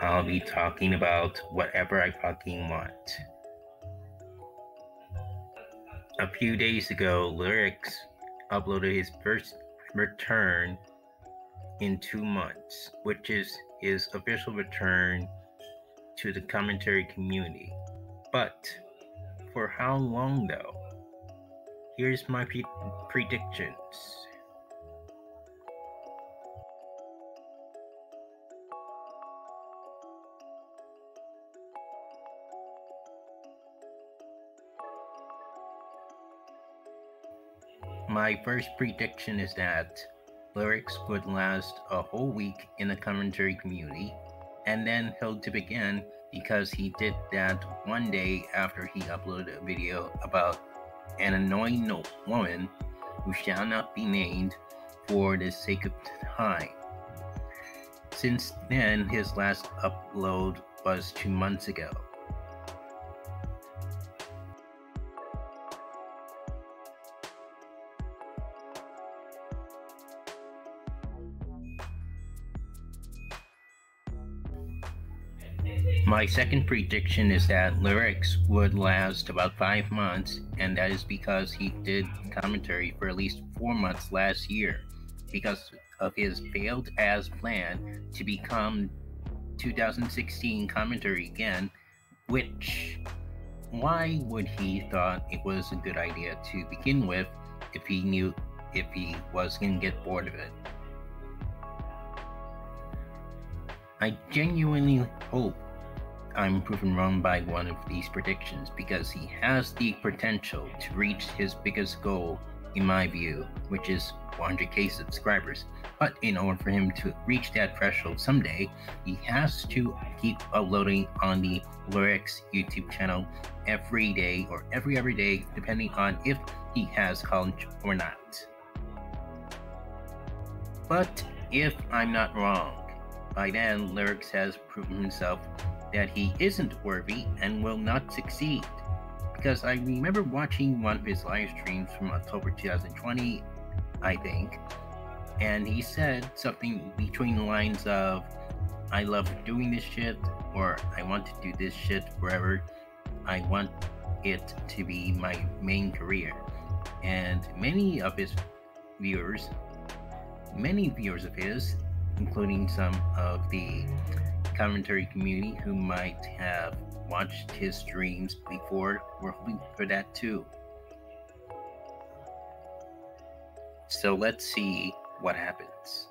I'll be talking about whatever I fucking want. A few days ago, Lerix uploaded his first return in two months, which is his official return to the commentary community. But for how long though? Here's my pre- predictions. My first prediction is that Lerix would last a whole week in the commentary community and then he'll dip again because he did that one day after he uploaded a video about an annoying woman who shall not be named for the sake of time. Since then, his last upload was two months ago. My second prediction is that Lerix would last about five months, and that is because he did commentary for at least four months last year because of his failed as plan to become 2016 commentary again, which why would he thought it was a good idea to begin with if he knew if he was gonna get bored of it? I genuinely hope I'm proven wrong by one of these predictions because he has the potential to reach his biggest goal, in my view, which is 100k subscribers. But in order for him to reach that threshold someday, he has to keep uploading on the Lerix YouTube channel every day or every every day, depending on if he has college or not. But if I'm not wrong, by then Lerix has proven himself that he isn't worthy and will not succeed. Because I remember watching one of his live streams from October 2020, I think, and he said something between the lines of, I love doing this shit, or I want to do this shit forever. I want it to be my main career. And many of his viewers, many viewers of his, including some of the commentary community who might have watched his streams before. We're hoping for that too. So let's see what happens.